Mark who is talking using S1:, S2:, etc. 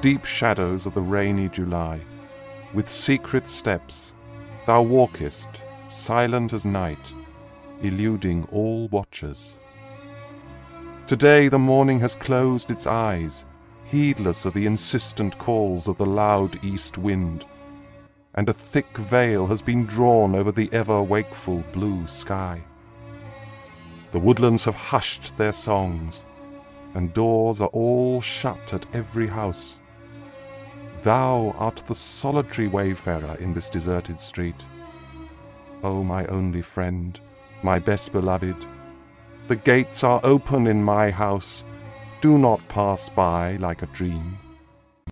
S1: deep shadows of the rainy July. With secret steps, thou walkest, silent as night, eluding all watchers. Today the morning has closed its eyes, heedless of the insistent calls of the loud east wind, and a thick veil has been drawn over the ever wakeful blue sky. The woodlands have hushed their songs, and doors are all shut at every house. Thou art the solitary wayfarer in this deserted street. O my only friend, my best beloved, the gates are open in my house. Do not pass by like a dream.